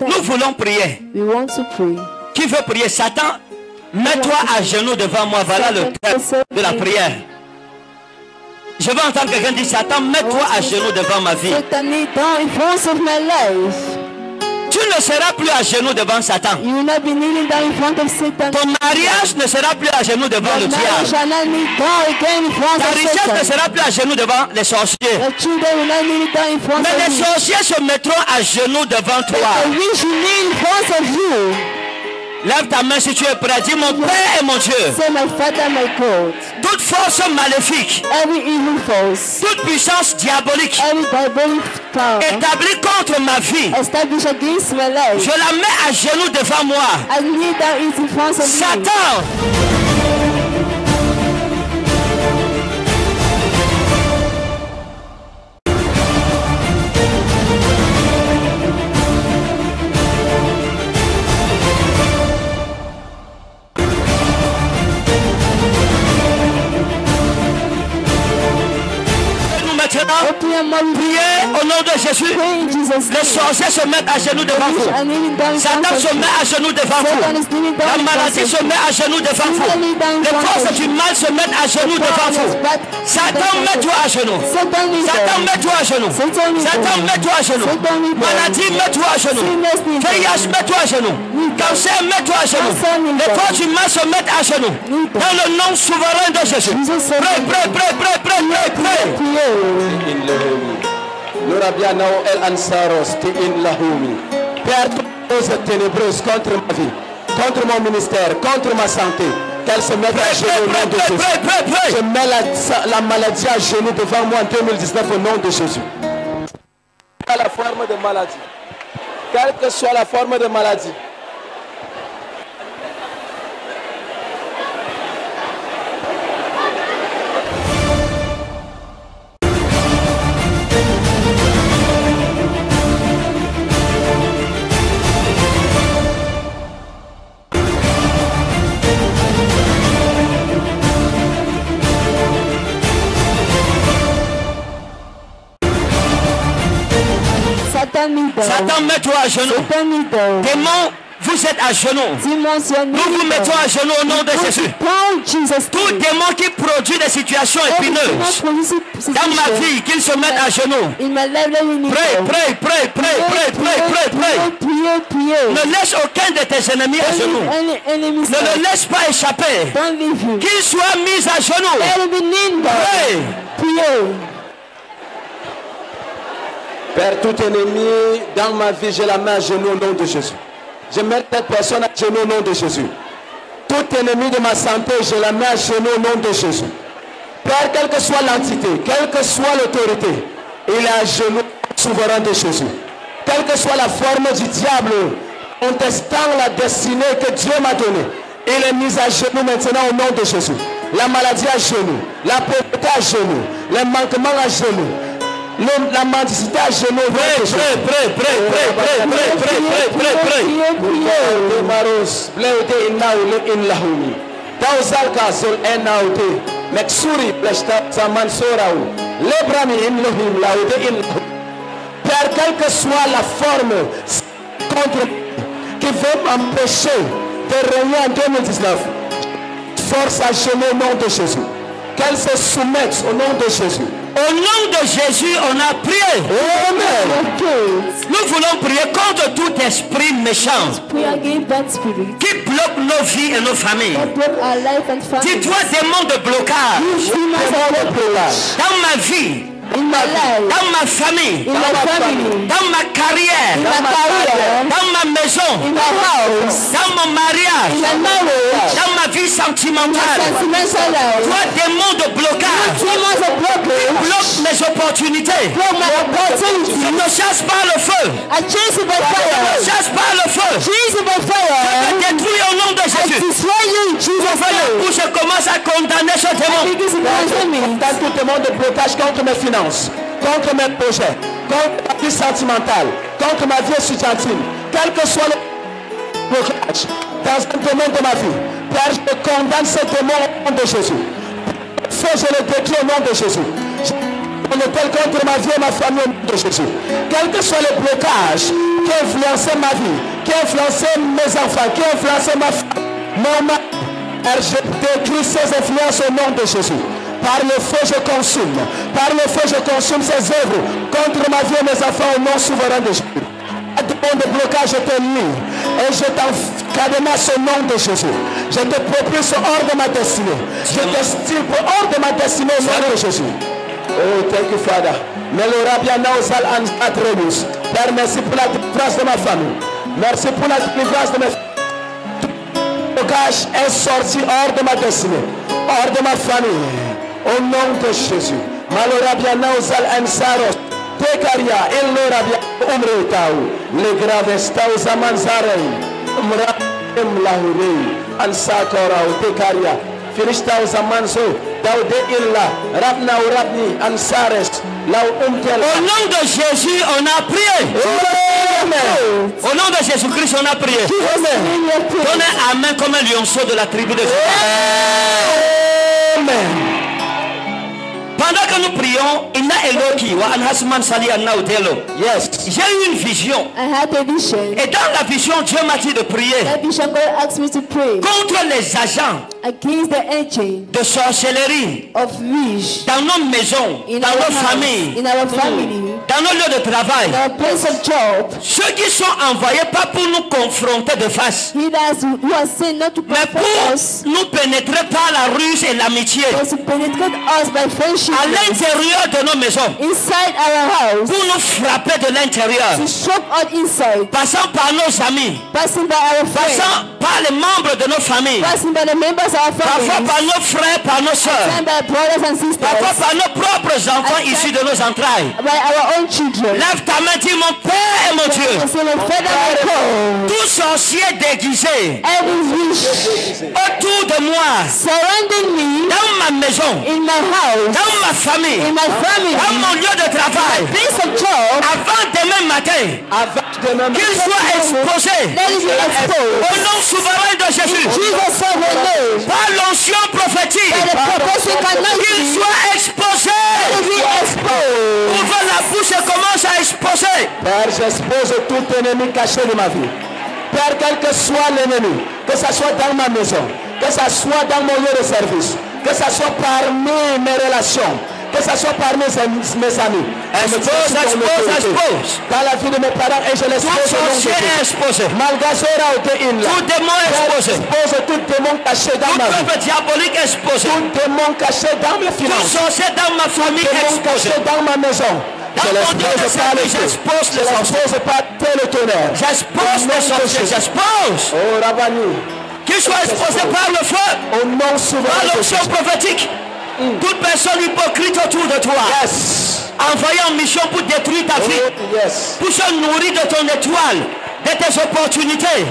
Nous voulons prier. We want to pray. Qui veut prier? Satan, mets-toi à genoux devant moi. Voilà le thème de la prière. Je veux entendre quelqu'un dire Satan, mets-toi à genoux devant ma vie. Satan, kneel down in front of my life. Tu ne seras plus à genoux devant Satan. You will not be kneeling down in front of Satan. Ton mariage ne sera plus à genoux devant le Your diable. shall not kneel down again in front Ta of richesse ne sera plus à genoux devant les sorciers. Your children will not kneel down in front Mais of les sorciers se mettront à genoux devant The toi. rich will kneel in front of you. Lève ta main si tu es prêt. Dis mon Père et mon Dieu. Say, my Father, my God. Toute force maléfique, Every evil force, toute puissance diabolique every diabolic power établie contre ma vie, established against my life, je la mets à genoux devant moi. I kneel down in front of you. Satan, Marie, au nom de Jésus. Les sorciers se mettent à genoux devant vous. Satan se met à genoux devant vous. La maladie of se met à genoux devant vous. Les forces du mal se mettent à genoux devant vous. Satan, mets-toi à genoux. Satan down. mets-toi à genoux. Satan down. mets-toi à genoux. Maladie, mets-toi à genoux. Down. VIH, mets-toi à genoux. Cancer, mets-toi à genoux. Les forces du mal se mettent à genoux. Dans le nom souverain de Jésus. Jesus said- Pray, pray, pray, pray, pray, L'Arabia nao el ansaros ti in lahumi. Père toutes choses ténébreuses contre ma vie contre mon ministère contre ma santé qu'elles se mettent à genoux au nom de Jésus. je mets la, la maladie à genoux devant moi en 2019 au nom de Jésus. À la forme de maladie? Quelle que soit la forme de maladie Mets-toi à genoux. Démon, vous êtes à genoux. Nous vous mettons à genoux au nom de Jésus. Tout démon qui produit des situations épineuses dans ma vie, qu'il se mette à genoux. Prie, prie, prie, prie, prie, prie, prie. Ne laisse aucun de tes ennemis à genoux. Ne le laisse pas échapper. Qu'il soit mis à genoux. Père, tout ennemi dans ma vie, je la mets à genoux au nom de Jésus. Je mets cette personne à genoux au nom de Jésus. Tout ennemi de ma santé, je la mets à genoux au nom de Jésus. Père, quelle que soit l'entité, quelle que soit l'autorité, il est à genoux souverain de Jésus. Quelle que soit la forme du diable, contestant la destinée que Dieu m'a donnée, il est mis à genoux maintenant au nom de Jésus. La maladie à genoux, la pauvreté à genoux, les manquements à genoux, la mendicité à genoux. Tauzalka. Meksuri zaman sorau. In lohim laude in quelle que soit la forme contre qui veut m'empêcher de régner en 2019, force à genoux au nom de Jésus. Qu'elle se soumette au nom de Jésus. Au nom de Jésus, on a prié. Amen. Nous voulons prier contre tout esprit méchant qui bloque nos vies et nos familles. Dis-toi démon de blocage dans ma vie, in my life, dans ma famille, in my family, dans ma carrière, in my career, dans ma maison, in my house, dans mon in mariage, my marriage, dans ma vie sentimentale. Toi, démon de blocage, Demons are blocking. bloque mes opportunités. Block my opportunity. Je ne chasse pas le feu. I chase it by Je ne chasse pas le feu. It by Je fire. détruis au nom de I Jésus. destroy you in Jesus' Ouvre la name. bouche et commence à condamner ce démon. Dans tout le monde de blocage contre mes finances, contre mes projets, contre ma vie sentimentale, contre ma vie estudiantine, quel que soit le blocage dans un domaine de ma vie. Père, je condamne ce démon au nom de Jésus. Fais, je le déclare au nom de Jésus. Je le tel contre ma vie et ma famille au nom de Jésus. Quel que soit le blocage qui a influencé ma vie, qui a influencé mes enfants, qui a influencé ma femme, mon mari. Je détruis ces influences au nom de Jésus. Par le feu, je consume. Par le feu, je consume ces œuvres contre ma vie et mes enfants au nom souverain de Jésus. Demande de blocage, je te lis et je t'encadenasse au nom de Jésus. Je te propulse hors de ma destinée. Je t'estime hors de ma destinée au nom de Jésus. Oh, thank you, Father. Père, merci pour la délivrance de ma famille. Merci pour la délivrance de mes familles blocage est sorti hors de ma destinée, hors de ma famille. Au nom de Jésus. Malorabia nausal ensaros. Tekaria illorabia umretau. Le graves tausa manzarei. Umra imlahurei. Ansakora tekaria. Firistau zamanzo. Daude illa. Rabna urabni ansares. Au nom de Jésus, on a prié. Amen. Au nom de Jésus-Christ, on a prié. Amen. Donnez Amen comme un lionceau de la tribu de. Amen. Pendant que nous prions, il y a Eloki, wa Anhasman Sali Anna Utelo. Yes. J'ai eu une vision. I had a vision. Et dans la vision, Dieu m'a dit de prier That vision God asked me to pray contre les agents against the engine de sorcellerie of wish dans nos maisons, in dans nos familles, in our family, dans nos lieux de travail. in our place of job. Ceux qui sont envoyés pas pour nous confronter de face, He that who has sent not to mais pour us, nous pénétrer par la ruse et l'amitié. À l'intérieur de nos maisons, inside our house, pour nous frapper de l'intérieur, passant par nos amis, passing by our friends, passant par les membres de nos familles, passing by the members of our parfois par nos frères, par nos soeurs, parfois par nos propres enfants issus de nos entrailles. by our own children. Lève ta main, dis mon Père et mon Dieu. And say, "My Father, my God, Tout sorcier déguisé autour de moi, surrounding me dans ma maison, in my house, dans ma famille, in my family, dans mon lieu de travail, place of job, avant demain matin, qu'il soit exposé au nom souverain de Jésus, Jesus said, "We know par l'onction prophétique, qu'il soit exposé. Let it be exposed." Ouvre la bouche et commence à exposer. Père, j'expose tout ennemi caché de ma vie. Père, quel que soit l'ennemi, que ce soit dans ma maison, que ce soit dans mon lieu de service, que ce soit parmi mes relations, que ce soit parmi mes amis. Expose, expose, expose. Dans la vie de mes parents et je Tout l'expose de sorcier est exposé. Malgazora ou Inla. Tout démon est exposé. expose tout démon caché dans Tout ma vie. œuvre diabolique est exposé. Tout démon caché dans mes Tout finances. sorcier dans ma famille est démon exposé. caché dans ma maison. De par j'expose Je les sorciers. par le tonnerre. J'expose les sorciers. J'expose. Oh Rabani, Qu'ils soient exposés par le feu, au nom par souverain l'onction Jésus. prophétique. Toute personne hypocrite autour de toi, Yes. envoyée en mission pour détruire ta vie, Oh, yes. pour se nourrir de ton étoile, de tes opportunités.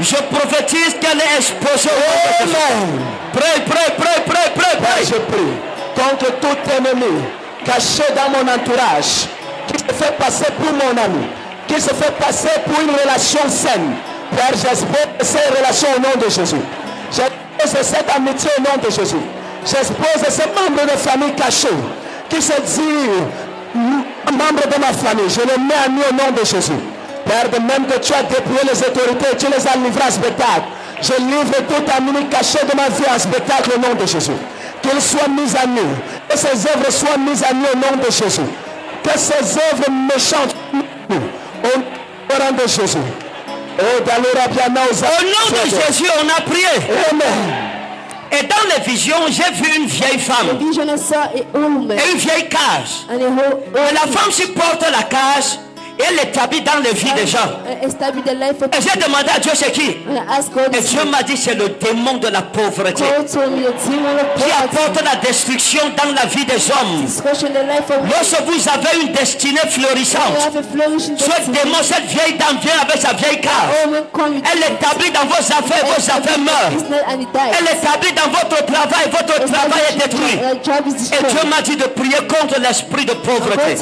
Je prophétise qu'elle est exposée. au. Amen. Prie, prie, prie, prie, prie, prie. je prie contre tout ennemi caché dans mon entourage, qui se fait passer pour mon ami, qui se fait passer pour une relation saine. Père, j'expose ces relations au nom de Jésus. J'expose cette amitié au nom de Jésus. J'expose ces membres de famille cachés qui se disent mm, membres de ma famille. Je les mets à nu au nom de Jésus. Père, de même que tu as dépouillé les autorités, tu les as livrés en spectacle. Je livre tout ennemi caché de ma vie en spectacle au nom de Jésus. Qu'il soit mis à nu. Que ces œuvres soient mises à nu au nom de Jésus. Que ces œuvres méchantes au nom de Jésus. Oh, Au nom de Jésus, on a prié. Amen. Et dans les visions, j'ai vu une vieille femme et une vieille cage. Et la femme supporte la cage et elle établit dans les vies des gens. of Et j'ai demandé à Dieu c'est qui? God Et Dieu m'a dit c'est le démon de la pauvreté qui apporte la destruction dans la vie des hommes. Lorsque vous avez une destinée florissante, ce démon, cette vieille dame vient avec sa vieille cage. Oh, Elle établit dans vos affaires, vos affaires meurent. Elle établit dans votre travail, votre travail est détruit. Et Dieu m'a dit de prier contre l'esprit de pauvreté.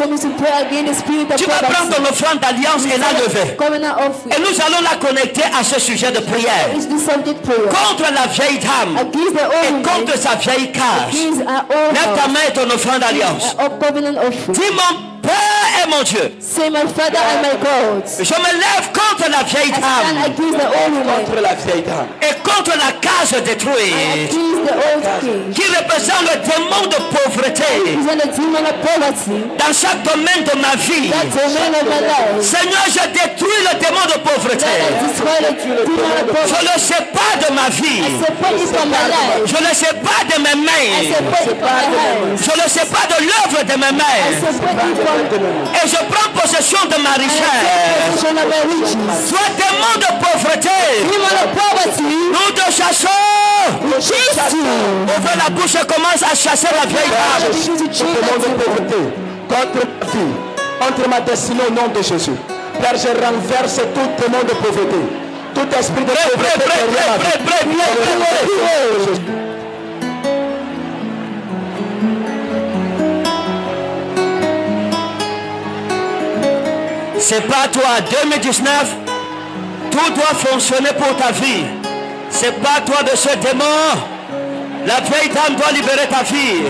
Tu vas prendre d'alliance et la lever. Covenant offering. Et nous allons la connecter à ce sujet de prière. Contre la vieille dame et contre sa vieille cage. Lève ta main et ton offrande d'alliance. Dis mon mon Dieu. Say, My Father and my God. Je me lève contre la vieille I stand dame against the old woman. Contre la vieille dame. et contre la case détruite Against the old king. qui représente le démon de pauvreté dans chaque domaine de ma vie. Seigneur, je détruis le démon de pauvreté. Je sais pas de ma vie. Je ne sais pas de mes mains. Je ne sais pas de l'œuvre de mes mains. Et je prends possession de ma richesse. Soit démon de pauvreté. Nous te chassons. Ouvre la bouche et commence à chasser la vieille chase Contre ma vie. Contre ma destinée au nom de Jésus. Père, je renverse tout démon de pauvreté. Tout esprit de Prêt, prêt, pauvreté. C'est pas toi, 2019, tout doit fonctionner pour ta vie. C'est pas toi de ce démon. La vieille dame doit libérer ta vie.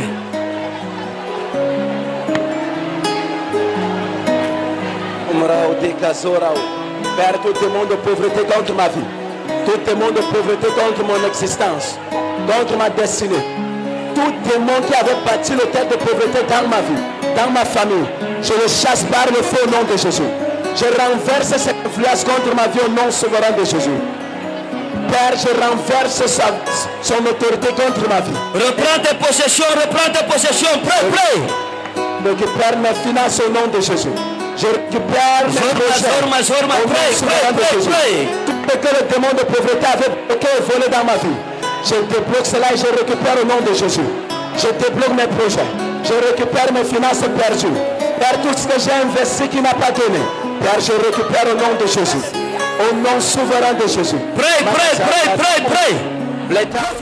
Père, tout démon de pauvreté contre ma vie. Tout démon de pauvreté contre mon existence. Contre ma destinée. Tout démon qui avait bâti le tête de pauvreté dans ma vie, dans ma famille. Je le chasse par le feu au nom de Jésus. Je renverse cette influence contre ma vie au nom souverain de Jésus. Père, je renverse sa- son autorité contre ma vie. Reprends tes possessions, reprends tes possessions. Prêt, prêt. Je récupère mes finances au nom de Jésus. Je récupère mes projets au nom souverain de Jésus. Tout ce que le démon de pauvreté avait bloqué et volé dans ma vie. Je débloque cela et je récupère au nom de Jésus. Je débloque mes projets. Je récupère mes finances perdues. Père, tout ce que j'ai investi qui n'a pas donné. Père, je récupère au nom de Jésus. Au nom souverain de Jésus. Prêt, prêt, prêt, prêt, prêt. L'état-